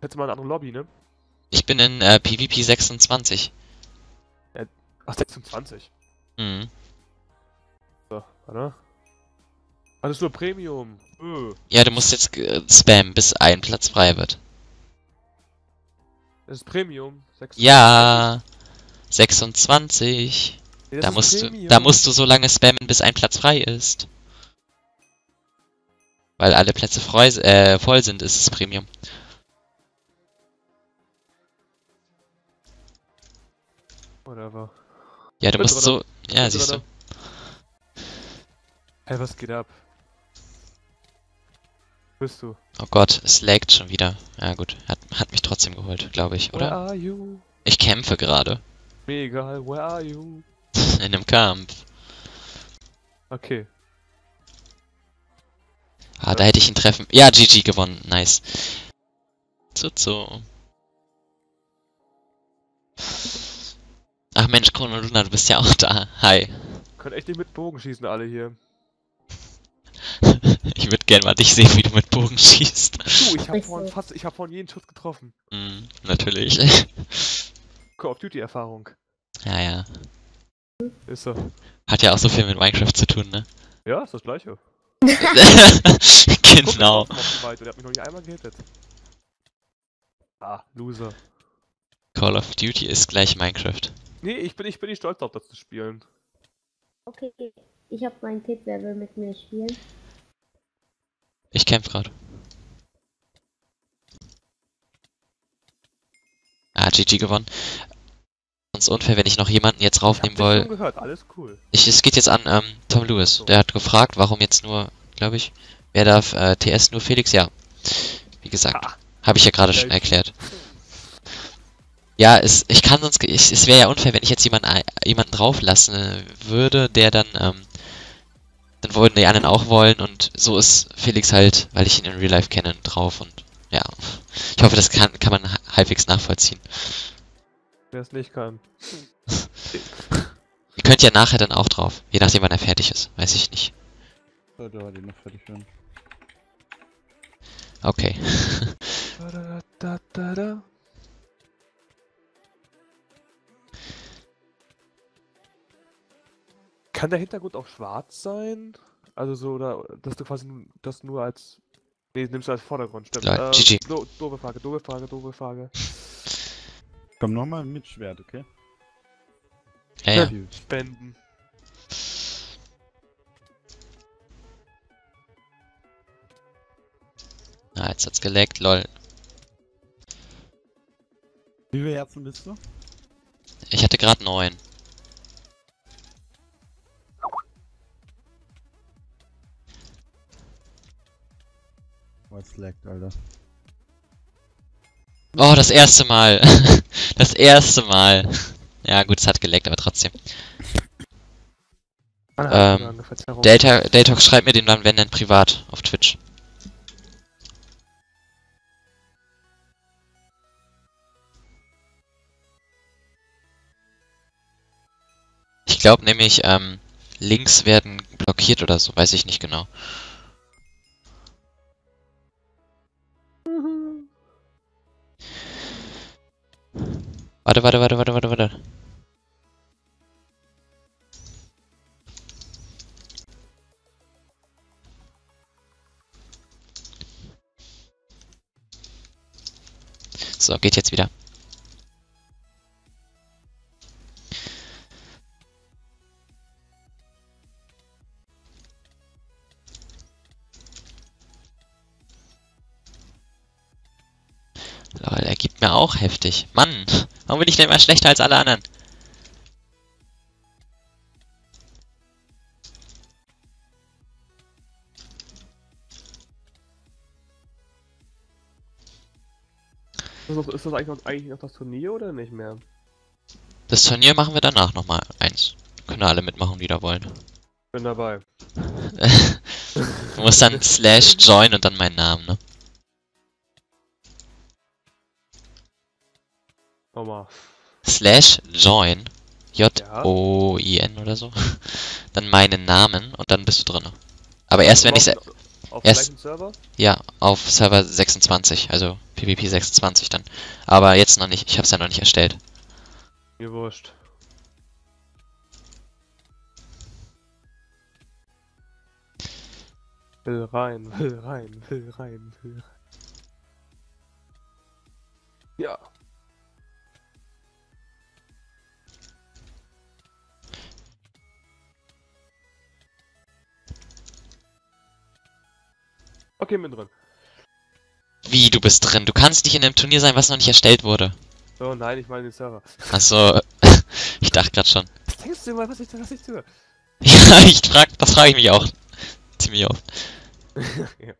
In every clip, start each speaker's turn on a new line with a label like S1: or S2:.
S1: Hätte mal eine andere Lobby, ne?
S2: Ich bin in äh, PvP 26.
S1: Ach, 26.
S2: Mhm.
S1: So, warte. Ist nur Premium. Öh.
S2: Ja, du musst jetzt äh, spammen, bis ein Platz frei wird.
S1: Das ist Premium. 26.
S2: Ja. 26.
S1: Nee,
S2: Da musst, du, da musst du so lange spammen, bis ein Platz frei ist. Weil alle Plätze frei, äh, voll sind, ist es Premium.
S1: Whatever.
S2: Ja, du
S1: Bin
S2: musst
S1: drin.
S2: so. Ja,
S1: Bin
S2: siehst du.
S1: Hey, was geht ab? Wo bist du?
S2: Oh Gott, es laggt schon wieder. Ja gut, hat, hat mich trotzdem geholt, glaube ich,
S1: Where
S2: oder?
S1: are you?
S2: Ich kämpfe gerade.
S1: Mir egal, where are you?
S2: In einem Kampf.
S1: Okay.
S2: Ah, da hätte ich ihn treffen. Ja, GG gewonnen. Nice. Zuzu. Ach Mensch, Chrono Luna, du bist ja auch da. Hi.
S1: Können echt nicht mit Bogen schießen, alle hier.
S2: Ich würde gerne mal dich sehen, wie du mit Bogen schießt.
S1: Du, ich hab
S3: Richtig.
S1: vorhin fast, ich hab vorhin jeden Schuss getroffen.
S2: Mm, natürlich.
S1: Call of Duty Erfahrung.
S2: ja, ja.
S1: Ist so.
S2: Hat ja auch so viel mit Minecraft zu tun, ne?
S1: Ja, ist das gleiche. Guck,
S2: genau.
S1: ich die Weite, Der hat mich noch nie einmal gehittet. Ah, Loser.
S2: Call of Duty ist gleich Minecraft.
S1: Nee, ich bin, ich bin nicht stolz darauf, das zu spielen.
S3: Okay, ich habe meinen Tipp, wer will mit mir spielen?
S2: Ich kämpfe gerade. Ah, GG gewonnen. Sonst unfair, wenn ich noch jemanden jetzt
S1: Ich hab
S2: raufnehmen
S1: schon
S2: will.
S1: gehört, alles cool.
S2: Ich, es geht jetzt an ähm, Tom Lewis. Der hat gefragt, warum jetzt nur, glaube ich, wer darf äh, TS nur Felix? Ja. Wie gesagt,
S1: Ah.
S2: habe ich ja gerade schon
S1: ich-
S2: erklärt. Ja, es, ich kann sonst, ich, es wäre ja unfair, wenn ich jetzt jemanden, jemanden drauflassen äh, würde, der dann, ähm, dann wollten die anderen auch wollen und so ist Felix halt, weil ich ihn in Real Life kenne, drauf und ja. Ich hoffe, das kann, kann man ha- halbwegs nachvollziehen.
S1: Wer es nicht kann.
S2: Ihr könnt ja nachher dann auch drauf, je nachdem wann er fertig ist, weiß ich nicht.
S4: Sollte heute noch fertig werden.
S2: Okay.
S1: Kann der Hintergrund auch schwarz sein? Also so, oder dass du quasi das nur als. Nee, nimmst du als Vordergrund, stimmt.
S2: Lol,
S1: Ähm,
S2: GG.
S1: Do, doofe Frage, doofe Frage, doofe Frage.
S4: Komm nochmal mit Schwert, okay?
S2: Ja, ja.
S1: Spenden.
S2: Ah, jetzt hat's geleckt, lol.
S4: Wie viele Herzen bist du?
S2: Ich hatte gerade neun.
S4: Was laggt, Alter.
S2: Oh, das erste Mal. Das erste Mal. Ja, gut, es hat geleckt, aber trotzdem. Ähm. Delta, Deltox schreibt mir den dann, wenn dann privat auf Twitch. Ich glaube nämlich, ähm, Links werden blockiert oder so, weiß ich nicht genau. Warte, warte, warte, warte, warte, warte. So, geht jetzt wieder. Gibt mir auch heftig. Mann, warum bin ich denn immer schlechter als alle anderen?
S1: Ist das, ist das eigentlich, noch, eigentlich noch das Turnier oder nicht mehr?
S2: Das Turnier machen wir danach nochmal eins. Können alle mitmachen, die da wollen.
S1: Bin dabei.
S2: Du musst dann slash join und dann meinen Namen, ne?
S1: Nochmal.
S2: Slash join. J-O-I-N oder so. Dann meinen Namen und dann bist du drin. Aber erst wenn ich
S1: Auf gleichem Server?
S2: Ja, auf Server 26, also PvP 26 dann. Aber jetzt noch nicht, ich hab's ja noch nicht erstellt.
S1: Mir wurscht. Will rein, will rein, will rein, will rein. Ja. Okay, bin drin.
S2: Wie, du bist drin? Du kannst nicht in einem Turnier sein, was noch nicht erstellt wurde.
S1: Oh nein, ich meine den Server.
S2: Achso, ich dachte gerade schon.
S1: Was denkst du mal, was ich, was ich tue?
S2: Ja, ich frag, das frage ich mich auch ziemlich oft.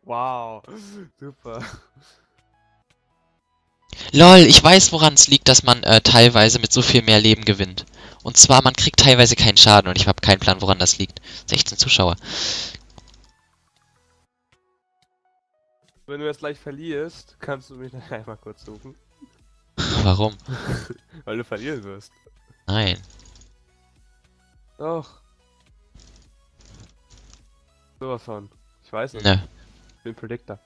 S1: wow, super.
S2: Lol, ich weiß, woran es liegt, dass man äh, teilweise mit so viel mehr Leben gewinnt. Und zwar, man kriegt teilweise keinen Schaden und ich habe keinen Plan, woran das liegt. 16 Zuschauer.
S1: Wenn du jetzt gleich verlierst, kannst du mich dann einmal kurz suchen.
S2: Warum?
S1: Weil du verlieren wirst.
S2: Nein.
S1: Doch. Sowas von. Ich weiß nicht.
S2: Ne.
S1: Ich bin Predictor.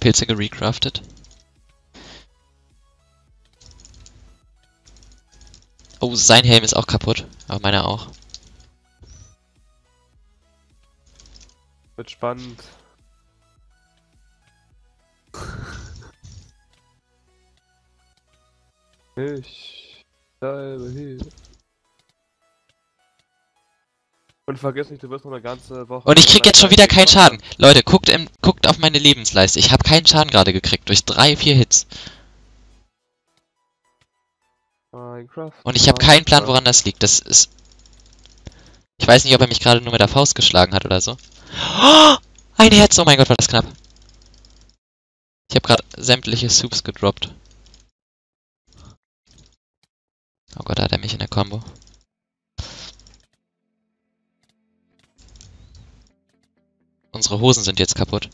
S2: Pilze gerecraftet. Oh, sein Helm ist auch kaputt. Aber meiner auch.
S1: Wird spannend. Ich salbe hier. Und vergiss nicht, du wirst noch eine ganze Woche.
S2: Und ich krieg jetzt schon wieder keinen Schaden. Leute, guckt, im, guckt auf meine Lebensleiste. Ich habe keinen Schaden gerade gekriegt. Durch drei, vier Hits.
S1: Minecraft.
S2: Und ich habe keinen Plan, woran das liegt. Das ist... Ich weiß nicht, ob er mich gerade nur mit der Faust geschlagen hat oder so. Oh, ein Herz! Oh mein Gott, war das knapp. Ich habe gerade sämtliche Soups gedroppt. Oh Gott, da hat er mich in der Combo. Unsere Hosen sind jetzt kaputt.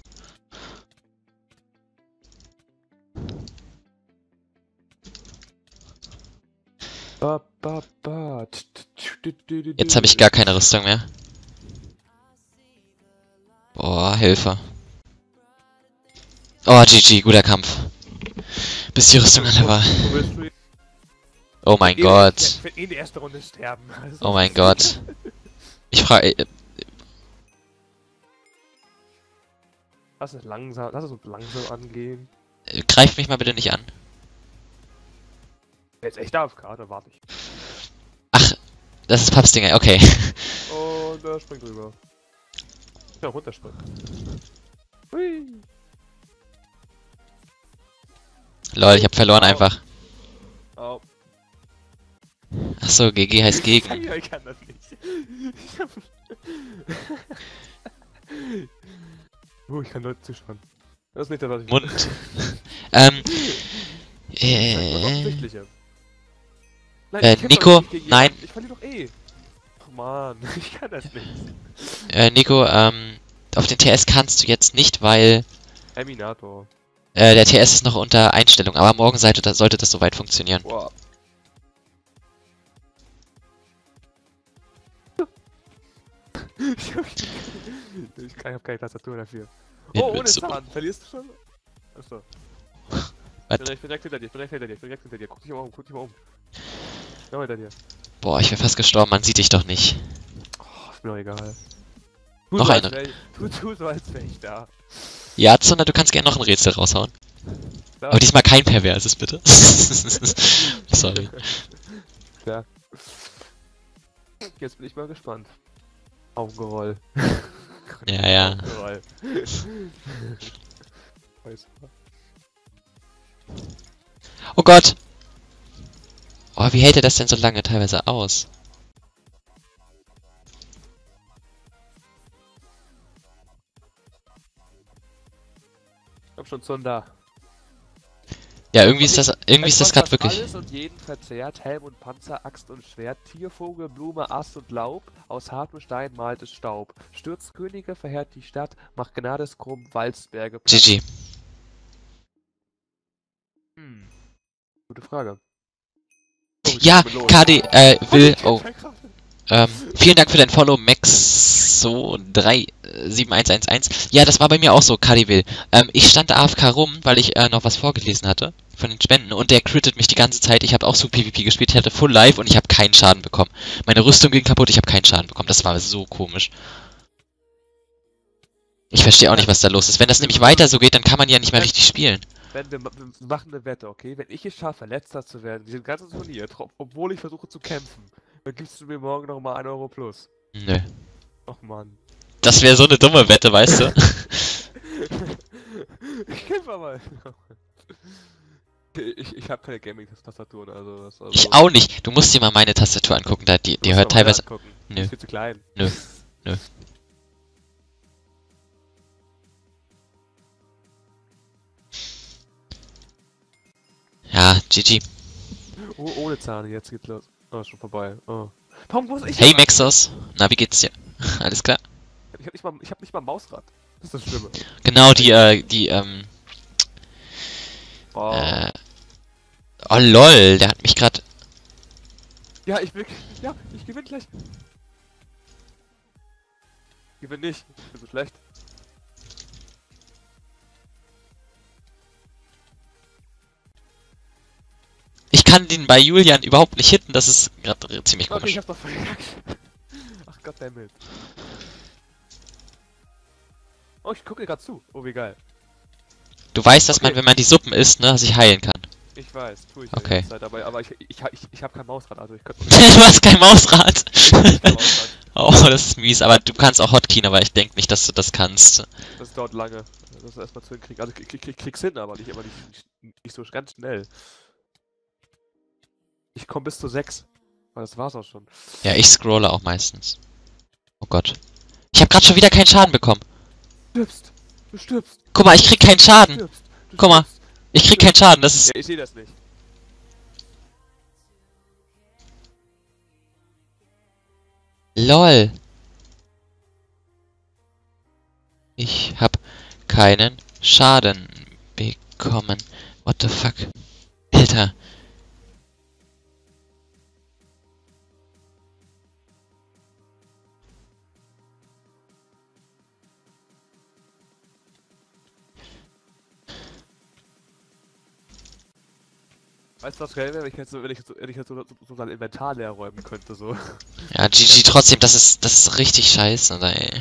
S2: Jetzt habe ich gar keine Rüstung mehr. Boah, Hilfe. Oh, GG, guter Kampf. Bis die Rüstung alle war. Oh mein
S1: Eh-
S2: Gott.
S1: Ich eh in der ersten Runde sterben. Also.
S2: Oh mein Gott. Ich frage...
S1: Lass es langsam, lass es uns langsam angehen.
S2: Äh, greif mich mal bitte nicht an.
S1: Jetzt echt AFK, da warte ich.
S2: Ach, das ist Papsdinger, okay.
S1: Und er springt rüber. Ja, runterspringen. Hui.
S2: Lol, ich hab verloren einfach.
S1: Au.
S2: Achso, GG heißt gegen.
S1: Ich kann das nicht. Ich hab... oh, ich kann Leute zuschauen. Das ist nicht das, was ich
S2: Mund. ähm, äh, äh, Nico, nein.
S1: Ich verliere doch eh. Man, ich kann das nicht.
S2: äh, Nico, ähm, auf den TS kannst du jetzt nicht, weil
S1: Terminator.
S2: äh, der TS ist noch unter Einstellung, aber morgen sollte das, sollte das soweit funktionieren.
S1: Boah. ich hab, ich ich keine Tastatur dafür.
S2: Wen
S1: Oh, ohne Zahn. Verlierst du schon? Achso. Ich bin, ich bin direkt hinter dir, ich bin direkt hinter dir, ich bin direkt hinter dir. Guck dich mal um, guck dich mal um. Genau hinter dir.
S2: Boah, ich wäre fast gestorben, man sieht dich doch nicht.
S1: Oh, ist mir doch egal. Tu
S2: Noch
S1: so,
S2: eine.
S1: wär Tu, tu so, als wär ich da.
S2: Ja, Zunder, du kannst gerne noch ein Rätsel raushauen.
S1: da.
S2: Aber diesmal kein Perverses, bitte. Sorry.
S1: Ja. Jetzt bin ich mal gespannt. Augenroll.
S2: Ja, ja.
S1: Augenroll.
S2: Oh Gott! Oh, wie hält er das denn so lange teilweise aus?
S1: Ich hab schon Zunder.
S2: Ja, irgendwie ist das, irgendwie ist das gerade wirklich.
S1: Alles und jeden verzehrt, Helm und Panzer, Axt und Schwert, Tiervogel, Blume, Ast und Laub, aus hartem Stein malt es Staub. Stürzt Könige, verheert die Stadt, macht Gnadeskrumm, Walzberge.
S2: GG.
S1: Hm. Gute Frage.
S2: Ja. KD, äh, will. Oh. Ähm, vielen Dank für dein Follow, Maxo37111. Ja, das war bei mir auch so, Kadivil. Ähm, ich stand da AFK rum, weil ich äh, noch was vorgelesen hatte von den Spenden und der crittet mich die ganze Zeit. Ich habe auch so PvP gespielt, ich hatte Full Life und ich habe keinen Schaden bekommen. Meine Rüstung ging kaputt, ich habe keinen Schaden bekommen. Das war so komisch. Ich verstehe auch nicht, was da los ist. Wenn das nämlich weiter so geht, dann kann man ja nicht mehr richtig spielen.
S1: Wenn wir, wir machen eine Wette, okay? Wenn ich es schaffe, letzter zu werden, diesem ganzen Turnier, obwohl ich versuche zu kämpfen, dann gibst du mir morgen noch mal 1 Euro plus.
S2: Nö.
S1: Och man.
S2: Das wäre so eine dumme Wette, weißt du?
S1: ich kämpfe mal. Ich, ich habe keine Gaming-Tastaturen, also, also.
S2: Ich auch nicht. Du musst dir mal meine Tastatur angucken, da die, die hört teilweise. Nö.
S1: ist viel zu klein.
S2: Nö. Nö. Ja, GG.
S1: Oh, ohne Zahn, jetzt geht's los. Oh, schon vorbei. Oh. Warum muss ich
S2: Hey Maxos. Na, wie geht's dir? Alles klar?
S1: Ich hab nicht mal, ich hab nicht mal ein Mausrad. Das ist das Schlimme.
S2: Genau, die, äh, die, ähm,
S1: Oh.
S2: äh. Oh lol, der hat mich grad.
S1: Ja, ich will. Ja, ich gewinn gleich. Ich gewinn nicht. Ich bin so schlecht.
S2: Kann den bei Julian überhaupt nicht hitten, das ist gerade ziemlich
S1: Okay, ich
S2: komisch.
S1: hab's doch verkackt. Ach goddammit. Oh, ich gucke dir grad zu. Oh, wie geil.
S2: Du weißt, dass man,
S1: Okay.
S2: wenn man die Suppen isst, ne, sich heilen kann.
S1: Ich weiß, tue ich
S2: Okay.
S1: Zeit, aber, aber ich, ich, ich, ich, habe kein Mausrad, also ich könnte
S2: du hast kein Mausrad.
S1: kein Mausrad.
S2: oh, das ist mies, aber du kannst auch Hotkeen, aber ich denke nicht, dass du das kannst.
S1: Das dauert lange. Das ist erstmal zu hinkriegen. Also ich, ich, ich krieg's hin, aber nicht, aber nicht, nicht so ganz schnell. Ich komme bis zu 6. Aber das war's auch schon.
S2: Ja, ich scrolle auch meistens. Oh Gott. Ich habe gerade schon wieder keinen Schaden bekommen.
S1: Du stirbst! Du stirbst!
S2: Guck mal, ich krieg keinen
S1: Du
S2: Schaden.
S1: stirbst! Du
S2: Guck mal. Ich krieg keinen Schaden, das ist...
S1: Ja, ich sehe das nicht.
S2: LOL. Ich hab keinen Schaden bekommen. What the fuck? Alter.
S1: Weißt du, was geil wäre, wenn ich jetzt so, wenn ich jetzt wenn ich jetzt so, so, so sein Inventar leer räumen könnte, so.
S2: Ja, GG trotzdem, das ist, das ist richtig scheiße, ey.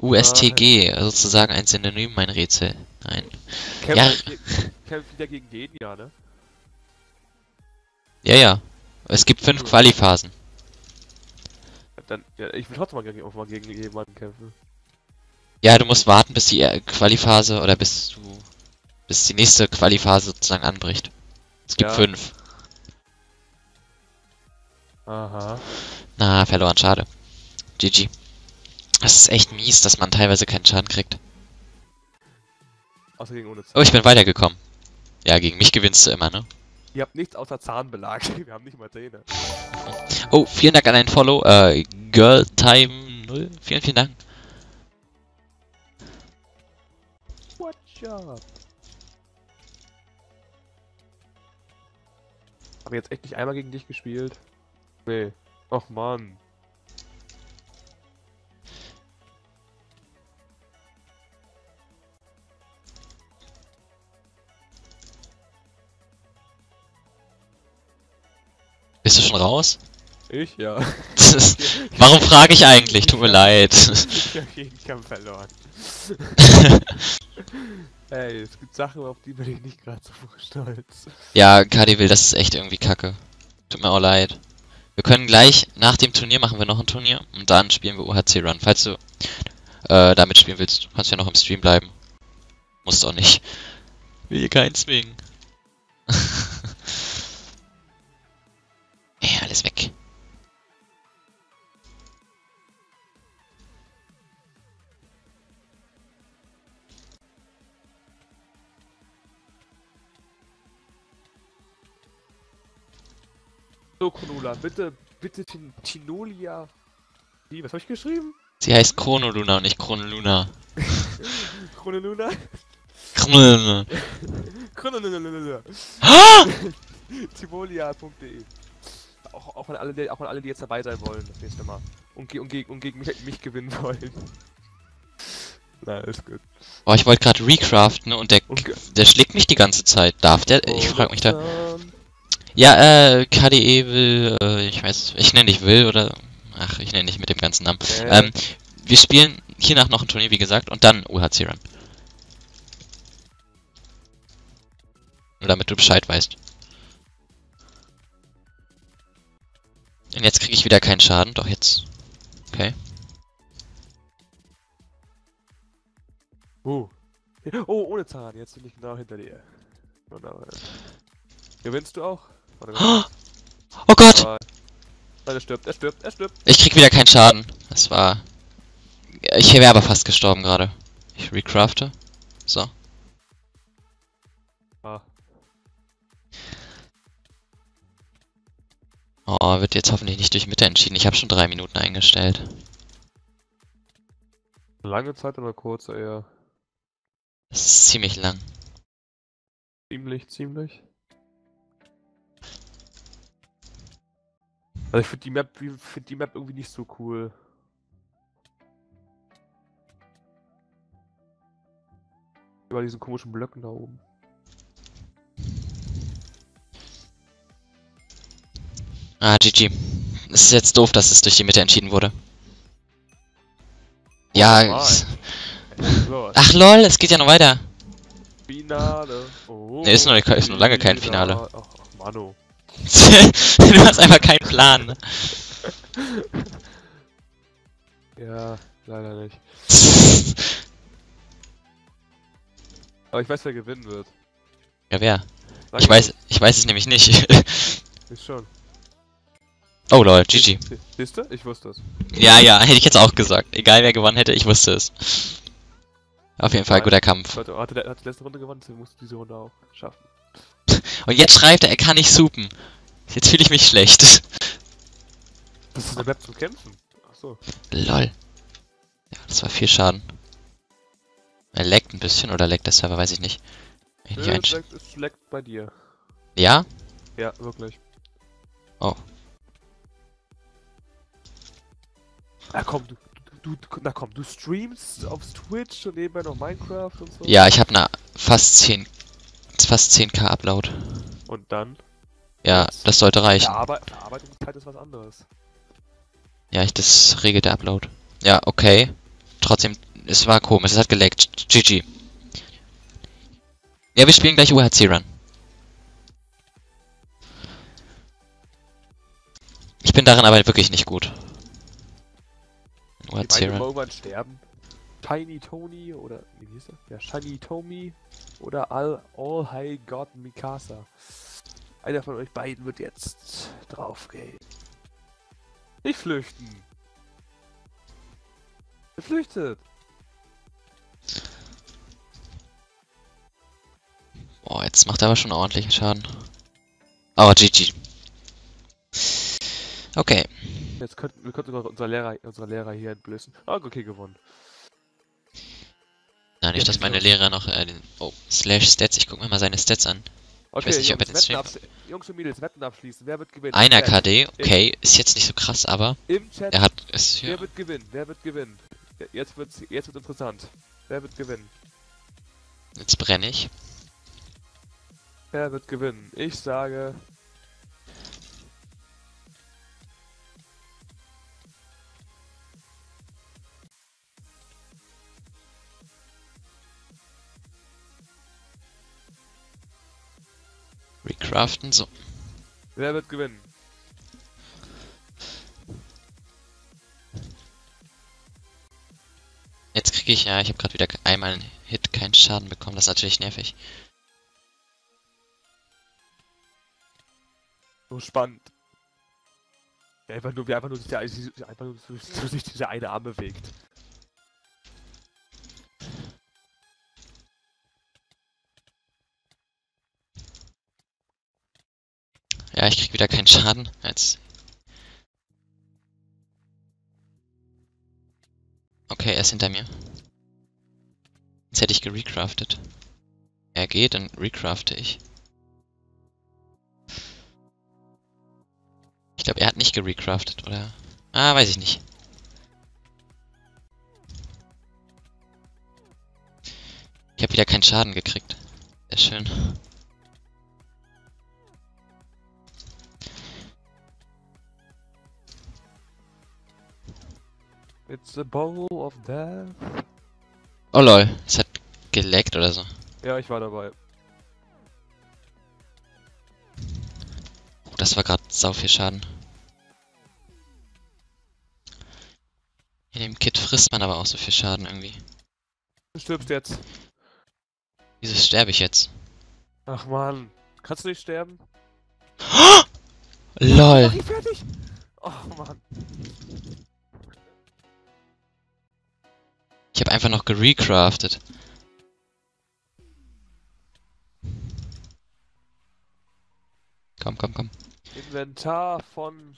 S2: USTG, sozusagen ein Synonym, mein Rätsel. Nein.
S1: Kämpft
S2: Ja.
S1: kämpft wieder gegen jeden, ja, ne?
S2: Ja, ja. Es gibt fünf Qualiphasen.
S1: Dann, ja, ich will trotzdem mal gegen, mal gegen jemanden kämpfen.
S2: Ja, du musst warten, bis die äh, Qualiphase oder bis du bis die nächste Qualiphase sozusagen anbricht. Es gibt
S1: Ja.
S2: fünf.
S1: Aha.
S2: Na, verloren, schade. GG. Das ist echt mies, dass man teilweise keinen Schaden kriegt.
S1: Außer gegen ohne Zahn.
S2: Oh, ich bin weitergekommen. Ja, gegen mich gewinnst du immer, ne?
S1: Ihr habt nichts außer Zahnbelag. Wir haben nicht mal Zähne.
S2: Oh, vielen Dank an dein Follow. Äh, GirlTime0. Vielen, vielen Dank.
S1: Watch up. Hab jetzt echt nicht einmal gegen dich gespielt? Nee. Och man.
S2: Bist du schon raus?
S1: Ich? Ja.
S2: Warum frage ich eigentlich? Tut mir leid.
S1: ich hab jeden Kampf verloren. Ey, es gibt Sachen, auf die bin ich nicht gerade so stolz.
S2: ja, Cardi das ist echt irgendwie kacke. Tut mir auch leid. Wir können gleich, nach dem Turnier machen wir noch ein Turnier und dann spielen wir UHC Run. Falls du äh, damit spielen willst, kannst du ja noch im Stream bleiben. Musst auch nicht. Will hier keinen zwingen.
S1: So, Konula, bitte, bitte Tin Tinolia. Wie, was hab ich geschrieben?
S2: Sie heißt Chrono Luna und nicht Chrono Luna.
S1: Chronoluna?
S2: Chrono
S1: Chronoluna.
S2: Ah!
S1: Timolia.de auch, auch, an alle, die- auch an alle, die jetzt dabei sein wollen, das nächste Mal. Und, und, ge und gegen mich, mich gewinnen wollen. Na, ist gut.
S2: Boah, ich wollte gerade recraften und der,
S1: Und ge-
S2: der schlägt mich die ganze Zeit. Darf der? Ich frag mich da. Ja, äh, KDE will, äh, ich weiß, ich nenne dich Will oder, ach, ich nenne dich mit dem ganzen Namen.
S1: äh,
S2: Ähm, wir spielen hiernach noch ein Turnier, wie gesagt, und dann UHC Run. Nur damit du Bescheid weißt. Und jetzt kriege ich wieder keinen Schaden, doch jetzt. Okay.
S1: Oh. Oh, ohne Zahn, jetzt bin ich genau hinter dir. Wunderbar. Gewinnst du auch?
S2: Oh Gott!
S1: Nein, er stirbt, er stirbt, er stirbt.
S2: Ich krieg wieder keinen Schaden. Das war... Ich wäre aber fast gestorben gerade. Ich recrafte. So.
S1: Ah,
S2: Oh, wird jetzt hoffentlich nicht durch Mitte entschieden. Ich habe schon drei Minuten eingestellt.
S1: lange Zeit oder kurze eher?
S2: Das ist ziemlich lang.
S1: Ziemlich, ziemlich. Also ich finde die Map, find die Map irgendwie nicht so cool. Über diesen komischen Blöcken da oben.
S2: Ah, GG. Es ist jetzt doof, dass es durch die Mitte entschieden wurde. Ja, es-
S1: So,
S2: ach lol, es geht ja noch weiter.
S1: Finale. Oh,
S2: Nee, ist noch ist noch lange kein Finale.
S1: Ach, ach Mano.
S2: du hast einfach keinen Plan. ne?
S1: Ja, leider nicht. Aber ich weiß, wer gewinnen wird.
S2: ja, wer?
S1: Sag
S2: Ich weiß, ich weiß es nämlich nicht.
S1: Ist schon.
S2: oh lol, GG.
S1: Siehst du? Ich wusste es.
S2: Ja, ja, hätte ich jetzt auch gesagt. Egal wer gewonnen hätte, ich wusste es. Auf jeden Fall guter Kampf.
S1: Leute, hat er hat die letzte Runde gewonnen, deswegen musst du diese Runde auch schaffen.
S2: Und jetzt schreibt er, er kann nicht supen. Jetzt fühle ich mich schlecht.
S1: Das ist eine Map zum Kämpfen. Achso.
S2: Lol. Ja, das war viel Schaden. Er leckt ein bisschen oder leckt der Server, weiß ich nicht. Ich nicht
S1: Nö,
S2: einsch-
S1: es leckt- es leckt bei dir.
S2: ja?
S1: Ja, wirklich.
S2: Oh.
S1: Na komm, du, du, du, na komm, du streamst auf Twitch und nebenbei noch Minecraft und so.
S2: Ja, ich habe na fast 10 fast 10k Upload.
S1: Und dann?
S2: Ja, das sollte reichen.
S1: Verarbe Verarbeitungszeit ist was anderes.
S2: Ja, ich das regelt der Upload. Ja, okay. Trotzdem, es war komisch, es hat geleckt. GG. Ja, wir spielen gleich UHC Run. Ich bin darin aber wirklich nicht gut. UHC Run.
S1: sterben. Shiny Tony oder wie hieß er? Ja, Shiny Tomi oder All, All High God Mikasa. Einer von euch beiden wird jetzt draufgehen. Nicht flüchten. Ihr flüchtet.
S2: Boah, jetzt macht er aber schon ordentlichen Schaden. Aber GG. Okay.
S1: Jetzt könnten wir könnten unsere Lehrer, unsere Lehrer hier entblößen. Ah, okay, gewonnen. Ja,
S2: dass meine. Lehrer noch äh, den. Oh, Slash Stats. Ich guck mir mal seine Stats an.
S1: Okay,
S2: weiß nicht, ob er
S1: Jungs,
S2: den Stream-
S1: Jungs und Mädels, Wetten abschließen. Wer wird gewinnen?
S2: Einer. KD, okay, ist jetzt nicht so krass, aber
S1: Im Chat.
S2: er hat es. Ja.
S1: Wer wird gewinnen? Wer wird gewinnen? Jetzt wird's, jetzt wird's interessant. Wer wird gewinnen?
S2: Jetzt brenne ich.
S1: Wer wird gewinnen? Ich sage.
S2: Recraften, so.
S1: Wer wird gewinnen?
S2: Jetzt kriege ich, ja, ich habe gerade wieder einmal einen Hit, keinen Schaden bekommen. Das ist natürlich nervig.
S1: So spannend. Einfach nur, wie einfach nur, einfach nur so, so sich dieser eine Arm bewegt.
S2: Ja, ich krieg wieder keinen Schaden. Jetzt. Okay, er ist hinter mir. Jetzt hätte ich gerecraftet. Er geht, dann recrafte ich. Ich glaube, er hat nicht gerecraftet, oder? Ah, weiß ich nicht. Ich habe wieder keinen Schaden gekriegt. Sehr schön.
S1: It's a bowl of death.
S2: Oh lol, es hat geleckt oder so.
S1: Ja, ich war dabei.
S2: Oh, das war gerade sau viel Schaden. In dem Kit frisst man aber auch so viel Schaden irgendwie.
S1: Du stirbst jetzt.
S2: Wieso sterbe ich jetzt?
S1: Ach man. Kannst du nicht sterben?
S2: LOL.
S1: Mach ich fertig! Ach man.
S2: Ich habe einfach noch gerecraftet. Komm, komm, komm.
S1: Inventar von.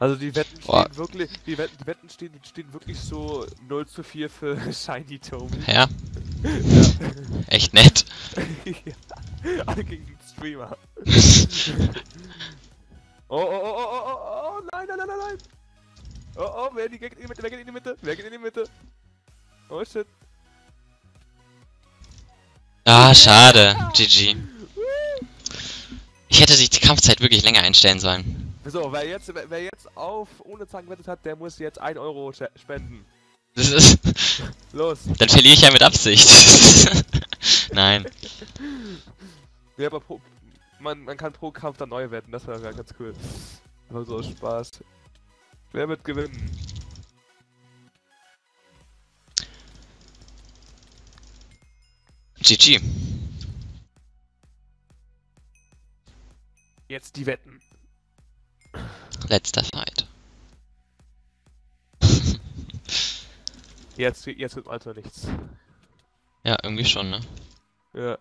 S1: Also die Wetten
S2: Boah.
S1: stehen wirklich, die Wetten, die Wetten stehen, stehen wirklich so 0 zu 4 für Shiny Tommy.
S2: Ja,
S1: Ja.
S2: echt nett.
S1: ja. Alle gegen den Streamer. oh, oh, oh, oh, oh, oh, oh, nein, nein, nein, nein, nein. Oh, oh, wer, die, geht in die Mitte, wer geht in die Mitte? Wer geht in die Mitte? Oh shit.
S2: Ah, schade. GG. Ich hätte die Kampfzeit wirklich länger einstellen sollen.
S1: So, wer jetzt, wer, jetzt auf ohne Zahn gewettet hat, der muss jetzt 1 Euro spenden.
S2: Das ist,
S1: Los.
S2: dann verliere ich ja mit Absicht. Nein.
S1: Ja, aber pro, man, man kann pro Kampf dann neu wetten, das wäre ganz cool. Aber so Spaß. Wer wird gewinnen?
S2: GG.
S1: Jetzt die Wetten.
S2: Letzter Fight.
S1: Jetzt, jetzt wird also nichts.
S2: Ja, irgendwie schon, ne?
S1: Ja.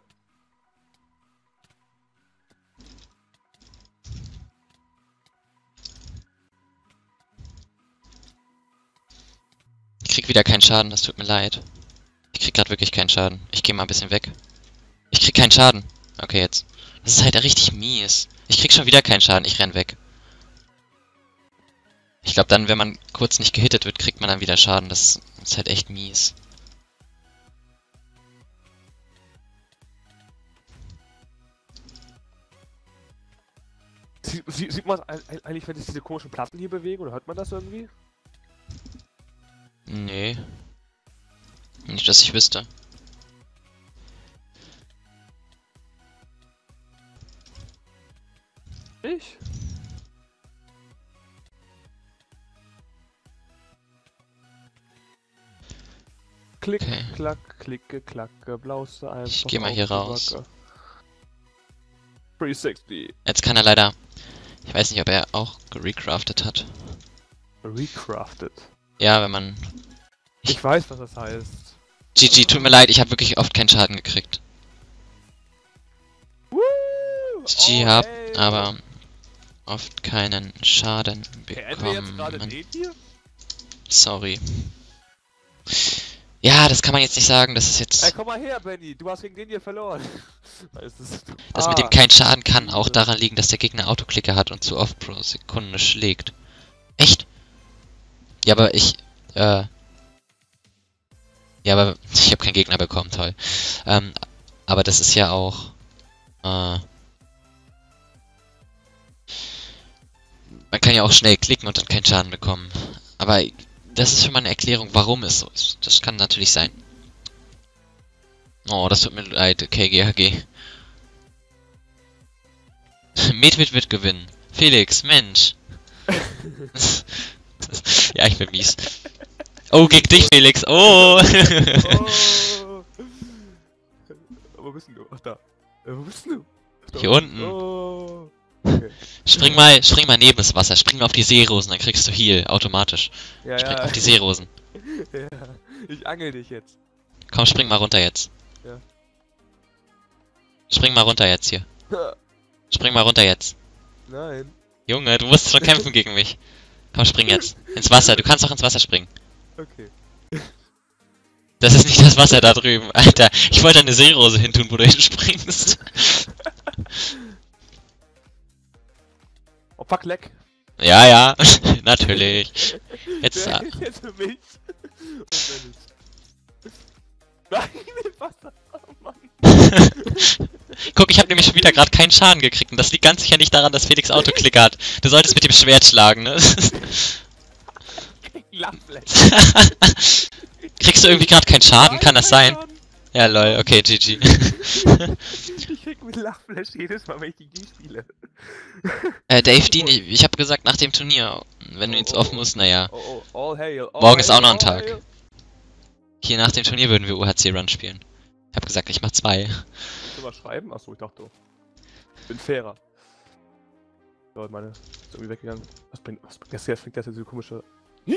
S2: Ich krieg wieder keinen Schaden, das tut mir leid. Ich krieg gerade wirklich keinen Schaden. Ich gehe mal ein bisschen weg. Ich krieg keinen Schaden. Okay, jetzt. Das ist halt richtig mies. Ich krieg schon wieder keinen Schaden, ich renn weg. Ich glaube dann, wenn man kurz nicht gehittet wird, kriegt man dann wieder Schaden. Das ist halt echt mies.
S1: Sie, sie, sieht man eigentlich, wenn sich diese komischen Platten hier bewegen, oder hört man das irgendwie?
S2: Nee. Nicht, dass ich wüsste.
S1: Ich? Klick,
S2: Okay.
S1: klack, klicke, klacke, blauste einfach.
S2: Ich geh mal hier raus.
S1: Backe. 360.
S2: Jetzt kann er leider... Ich weiß nicht, ob er auch gerecraftet hat.
S1: Recrafted.
S2: Ja, wenn man...
S1: Ich weiß, was das heißt.
S2: GG, tut mir leid, ich habe wirklich oft keinen Schaden gekriegt.
S1: Woo!
S2: GG
S1: Oh,
S2: hab,
S1: ey.
S2: aber oft keinen Schaden
S1: Kennen wir jetzt gerade
S2: bekommen. Sorry. Ja, das kann man jetzt nicht sagen, das ist
S1: Ey,
S2: jetzt...
S1: komm mal her, Benny. Du hast gegen den hier verloren.
S2: Das
S1: Ah,
S2: mit dem kein Schaden kann auch daran liegen, dass der Gegner Autoklicker hat und zu oft pro Sekunde schlägt. Echt? Ja, aber ich, äh... Ja, aber ich habe keinen Gegner bekommen, toll. Ähm, aber das ist ja auch, äh... Man kann ja auch schnell klicken und dann keinen Schaden bekommen. Aber das ist schon mal eine Erklärung, warum es so ist. Das kann natürlich sein. Oh, das tut mir leid, KGHG. Medved wird gewinnen. Felix, Mensch. ja, ich bin mies. Oh, gegen dich, Felix. Oh.
S1: Oh. Wo bist denn du? Ach da. Äh, Wo bist denn du?
S2: Hier unten.
S1: Oh. Okay.
S2: spring mal, spring mal neben das Wasser. Spring mal auf die Seerosen, dann kriegst du Heal, automatisch.
S1: Ja,
S2: Spring
S1: ja.
S2: auf die Seerosen.
S1: ja. Ich angel dich jetzt.
S2: Komm, spring mal runter jetzt.
S1: Ja.
S2: Spring mal runter jetzt hier. Spring mal runter jetzt.
S1: Nein.
S2: Junge, du musst schon kämpfen gegen mich. Komm, spring jetzt. Ins Wasser. Du kannst auch ins Wasser springen.
S1: Okay.
S2: Das ist nicht das Wasser da drüben. Alter, ich wollte eine Seerose hintun, wo du hinspringst.
S1: Oh fuck, leck.
S2: Ja, ja, natürlich. Jetzt,
S1: ist jetzt für mich? Ich. Nein, Wasser. Oh Mann.
S2: Guck, ich habe nämlich schon wieder gerade keinen Schaden gekriegt und das liegt ganz sicher nicht daran, dass Felix Auto klickert. Du solltest mit dem Schwert schlagen, ne? Kriegst du irgendwie gerade keinen Schaden? Kann das sein? Ja, lol, okay, GG.
S1: Ich krieg mit Lachflash jedes Mal, wenn ich gegen die spiele.
S2: äh, Dave Dean, ich, ich habe gesagt nach dem Turnier, wenn du jetzt offen musst, naja.
S1: Oh, oh, hail.
S2: Morgen ist auch noch ein Tag.
S1: hail.
S2: Hier nach dem Turnier würden wir UHC Run spielen. Ich habe gesagt, ich mach zwei.
S1: Willst du was schreiben? Achso, ich dachte. Ich bin fairer. So, meine. Ist irgendwie weggegangen. Was bringt, was bringt das jetzt? Bringt das jetzt so komische. Ich